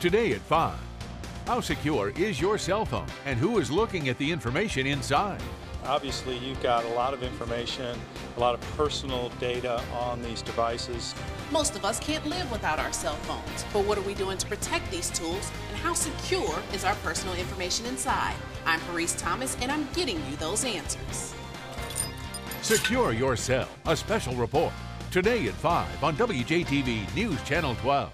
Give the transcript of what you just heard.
Today at 5. How secure is your cell phone and who is looking at the information inside? Obviously, you've got a lot of information, a lot of personal data on these devices. Most of us can't live without our cell phones. But what are we doing to protect these tools and how secure is our personal information inside? I'm Perrise Thomas and I'm getting you those answers. Secure your cell. A special report. Today at 5 on WJTV News Channel 12.